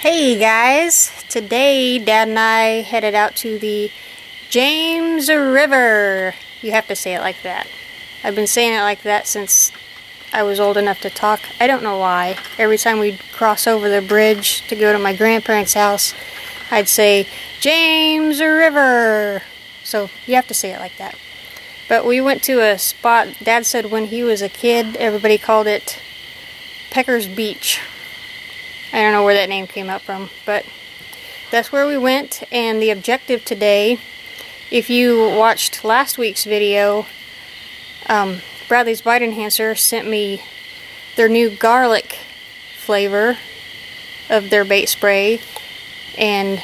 Hey guys, today Dad and I headed out to the James River. You have to say it like that. I've been saying it like that since I was old enough to talk. I don't know why. Every time we'd cross over the bridge to go to my grandparents' house, I'd say, James River. So you have to say it like that. But we went to a spot, Dad said when he was a kid, everybody called it Pecker's Beach. I don't know where that name came up from, but that's where we went. And the objective today, if you watched last week's video, um, Bradley's Bite Enhancer sent me their new garlic flavor of their bait spray and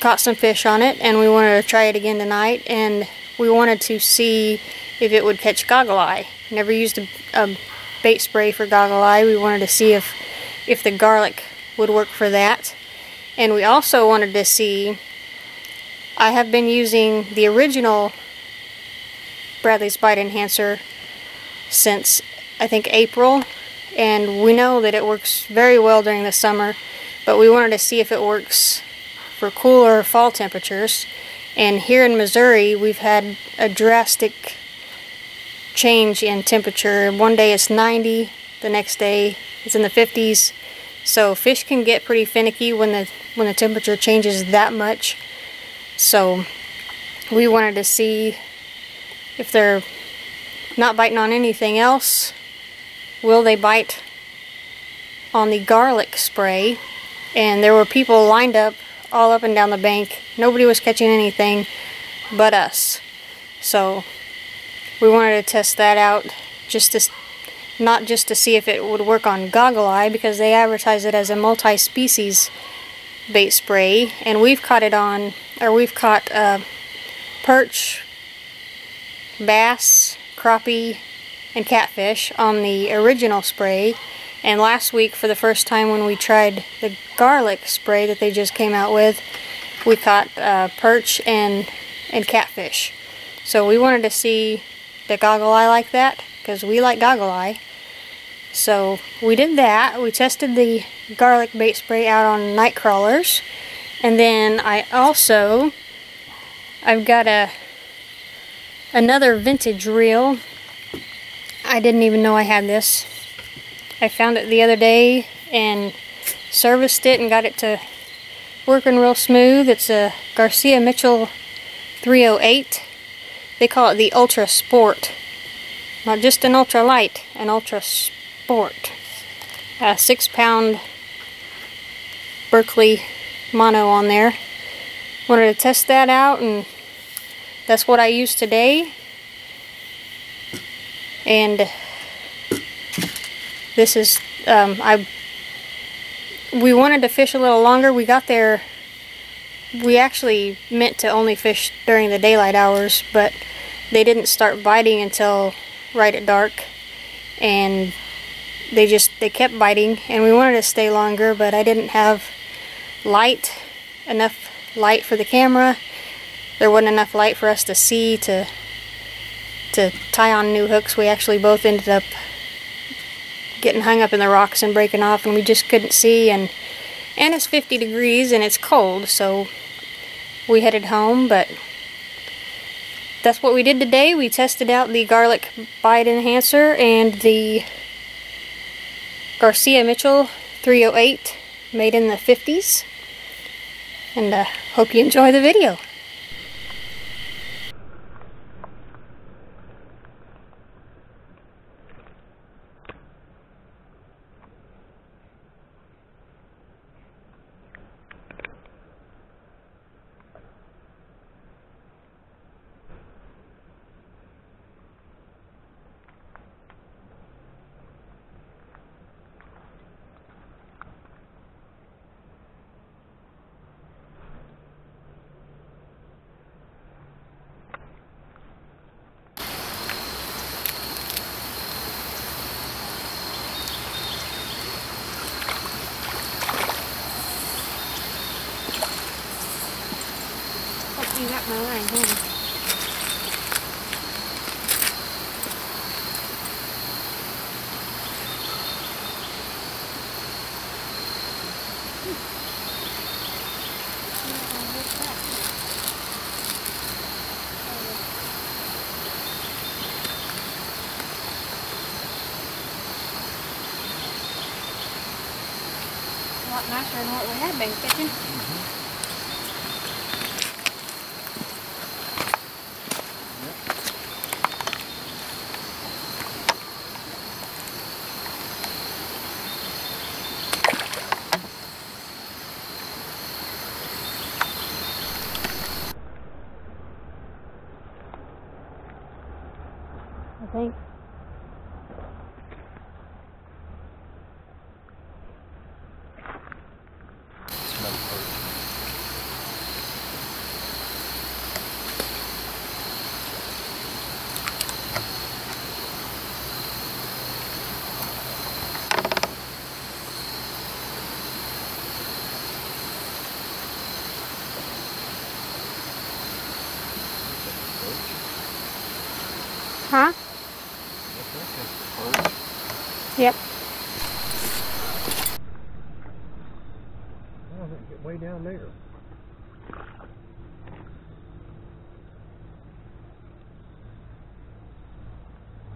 caught some fish on it and we wanted to try it again tonight and we wanted to see if it would catch goggle eye. Never used a, a bait spray for goggle eye. We wanted to see if if the garlic would work for that. And we also wanted to see, I have been using the original Bradley's Bite Enhancer since I think April and we know that it works very well during the summer but we wanted to see if it works for cooler fall temperatures and here in Missouri, we've had a drastic change in temperature. One day it's 90, the next day it's in the 50s. So fish can get pretty finicky when the when the temperature changes that much. So we wanted to see if they're not biting on anything else, will they bite on the garlic spray? And there were people lined up all up and down the bank. Nobody was catching anything but us. So we wanted to test that out just to not just to see if it would work on goggle eye because they advertise it as a multi-species bait spray and we've caught it on or we've caught uh, perch bass crappie and catfish on the original spray and last week, for the first time when we tried the garlic spray that they just came out with, we caught uh, perch and, and catfish. So we wanted to see the goggle eye like that, because we like goggle eye. So we did that. We tested the garlic bait spray out on night crawlers. And then I also, I've got a another vintage reel. I didn't even know I had this. I found it the other day and serviced it and got it to working real smooth. It's a Garcia Mitchell 308. They call it the Ultra Sport. Not just an ultra light, an ultra sport. A six pound Berkley mono on there. Wanted to test that out and that's what I used today. And this is, um, I, we wanted to fish a little longer. We got there, we actually meant to only fish during the daylight hours, but they didn't start biting until right at dark. And they just, they kept biting, and we wanted to stay longer, but I didn't have light, enough light for the camera. There wasn't enough light for us to see to to tie on new hooks. We actually both ended up getting hung up in the rocks and breaking off and we just couldn't see and and it's 50 degrees and it's cold so we headed home but that's what we did today we tested out the garlic bite enhancer and the Garcia Mitchell 308 made in the 50s and uh, hope you enjoy the video chỉ gặp nó ngày hôm Ngọt ngọt rồi ngọt rồi hết bệnh cái chân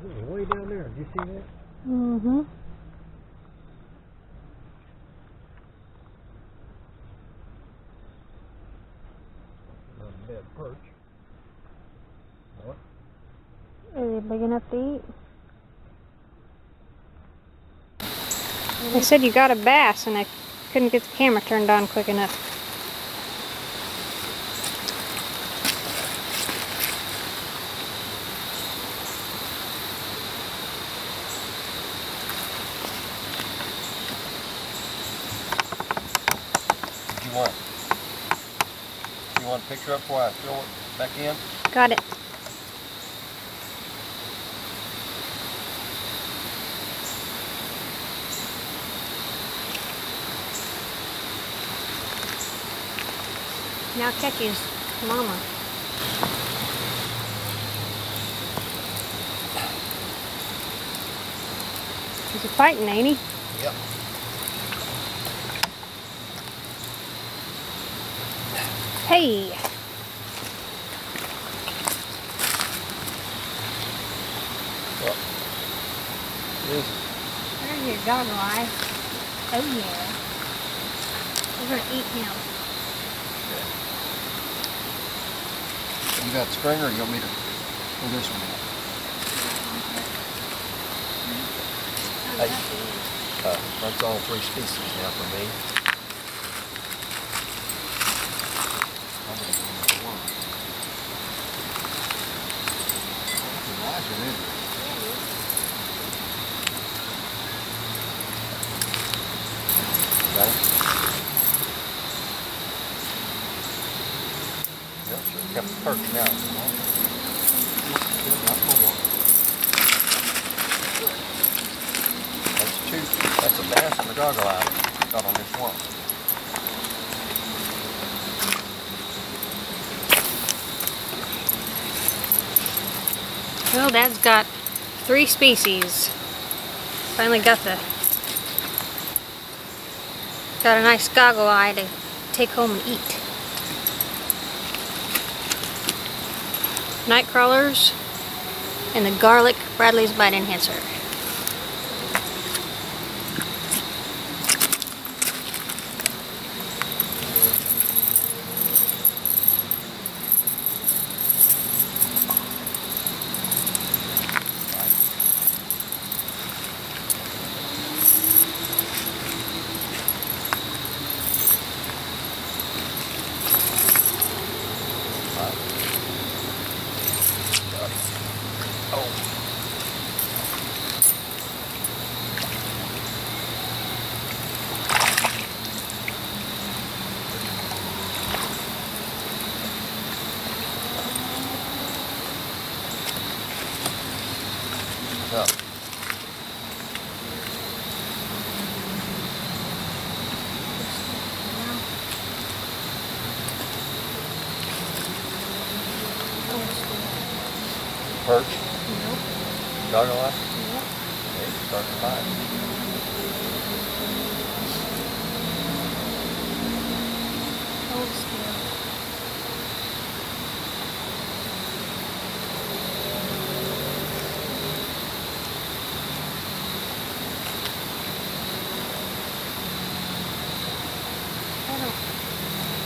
Look, Way down there. Did you see that? Mm-hmm. Not a bad perch. What? Is it big enough to eat? They said you got a bass and I couldn't get the camera turned on quick enough. Want? You want a picture up before I throw it back in? Got it. Now catch his mama. He's a fighting, ain't he? Hey! Well, it is. There's your dog eye. Oh yeah. We're gonna eat him. You got string or you want me to pull this one out? Hey. Uh, that's all three species now for me. I'm gonna go with one. That's a nice one, isn't it? Got it? Yep, sure. Got the perch now. Not more. That's two, that's a bass and a goggle eye got on this one. Well, Dad's got three species. Finally got the got a nice goggle eye to take home and eat. Night crawlers and the garlic Bradley's bite enhancer. Right. Got it. Oh. So. Perch, goggle eye. Okay,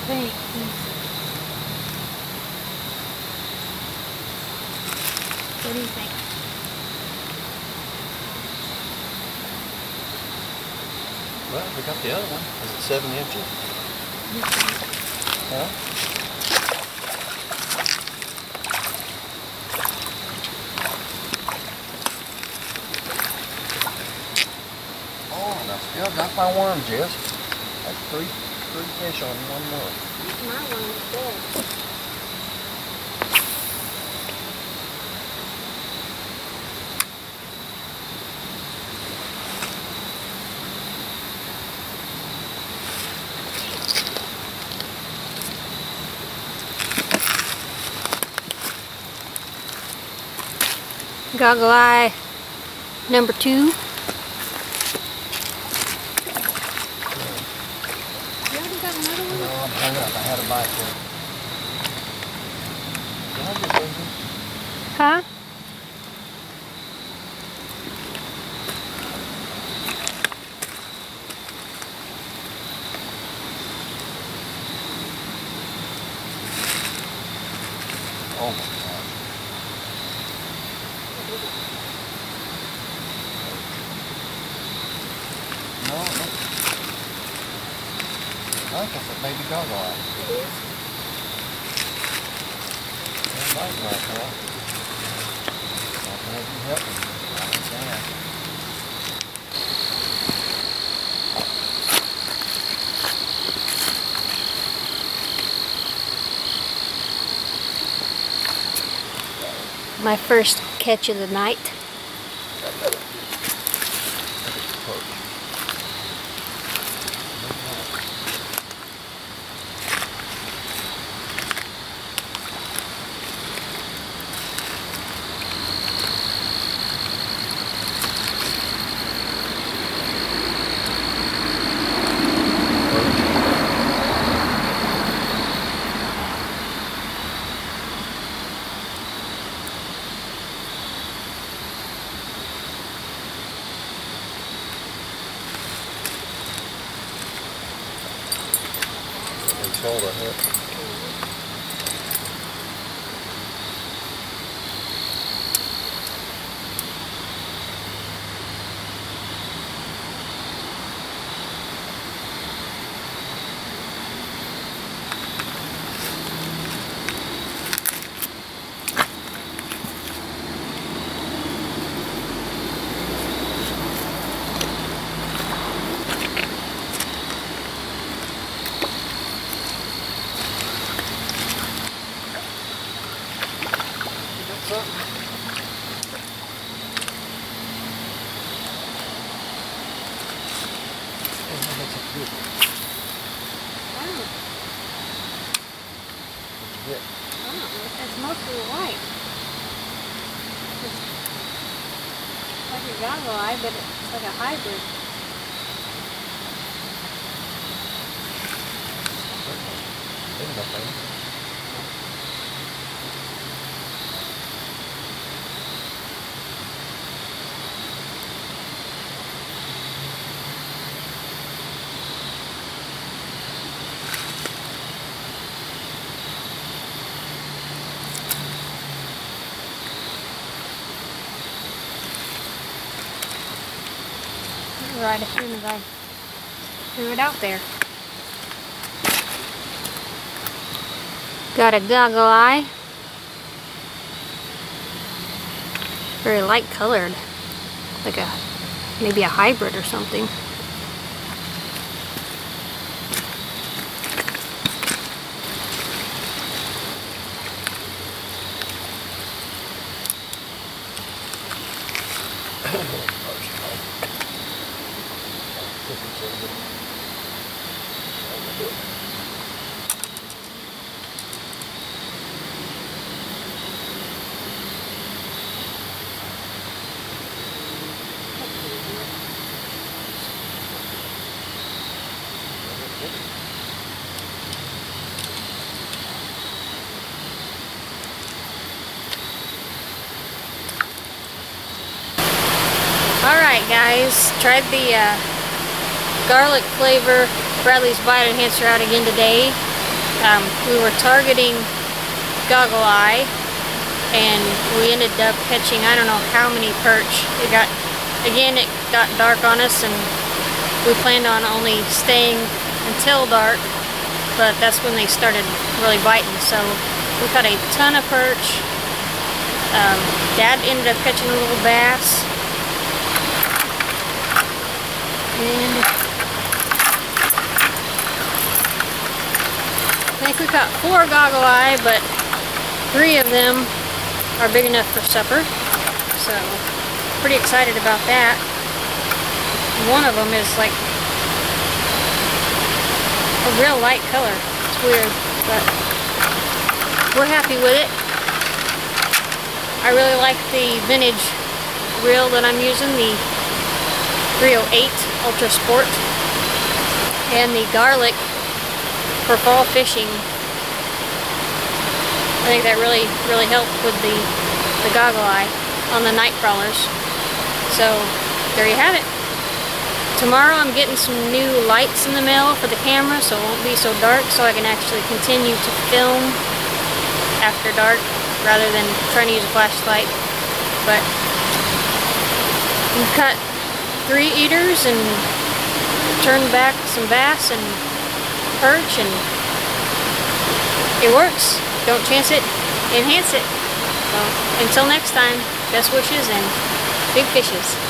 What do you think? Well, we got the other one. Is it seven inches? Mm -hmm. Yeah. Oh, and I still got my worm, Jess. That's three three fish on one worm. My one is dead. Goggle eye number two. You already got another one? No, I'm up. I had a bite there. Huh? Oh my God. No, no. I think it's a baby goggle eye. They're biting My first catch of the night. Yeah. It's mostly white. It's like a goggle eye, but it's like a hybrid. Right as soon as I threw it out there. Got a goggle eye. Very light colored. Like a, maybe a hybrid or something. Guys, tried the uh, garlic flavor Bradley's Bite Enhancer out again today. Um, we were targeting Goggle Eye and we ended up catching I don't know how many perch. It got, again it got dark on us and we planned on only staying until dark, but that's when they started really biting. So we caught a ton of perch. Um, Dad ended up catching a little bass. And I think we caught four goggle eye, but three of them are big enough for supper. So pretty excited about that. One of them is like a real light color. It's weird, but we're happy with it. I really like the vintage reel that I'm using, the 308 Ultra Sport, and the garlic for fall fishing. I think that really, really helped with the, the goggle eye on the night crawlers. So there you have it. Tomorrow I'm getting some new lights in the mail for the camera so it won't be so dark so I can actually continue to film after dark rather than trying to use a flashlight. But we've cut three eaters and turned back some bass and perch and it works. Don't chance it, enhance it. So until next time, best wishes and big fishes.